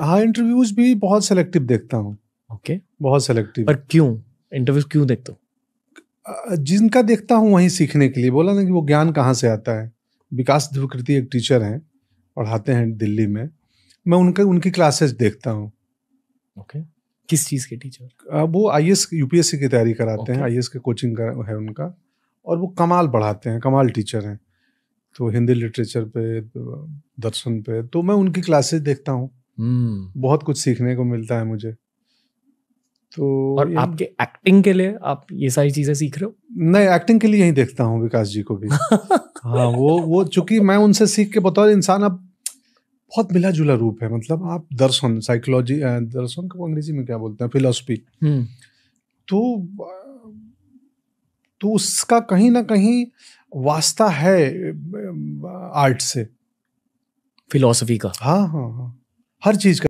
हाँ इंटरव्यूज़ भी बहुत सेलेक्टिव देखता हूँ। ओके बहुत सेलेक्टिव पर क्यों? इंटरव्यूज़ क्यों देखते हो? जिनका देखता हूँ वहीं सीखने के लिए। बोला ना कि वो ज्ञान कहाँ से आता है? विकास ध्रुवकृति एक टीचर हैं पढ़ाते हैं दिल्ली में। मैं उनके उनकी क्लासेस देखता हूँ। ओके किस चीज़ के टीचर वो आई एस यूपीएससी की तैयारी कराते हैं. आई के कोचिंग का है उनका। और वो कमाल पढ़ाते हैं कमाल टीचर हैं। तो हिंदी लिटरेचर पे दर्शन पे तो मैं उनकी क्लासेस देखता हूँ। बहुत कुछ सीखने को मिलता है मुझे। तो और आपके एक्टिंग के लिए आप ये सारी चीज़ें सीख रहे हो? नहीं एक्टिंग के लिए ही देखता हूँ विकास जी को भी। हाँ वो वो चूँकि मैं उनसे सीख के बतौर इंसान अब बहुत मिला जुला रूप है। मतलब आप दर्शन साइकोलॉजी दर्शन को अंग्रेज़ी में क्या बोलते हैं? फिलोसफी हम्म। तो तो उसका कहीं ना कहीं वास्ता है आर्ट से। फिलोसफी का। हाँ हाँ हाँ। हर चीज़ का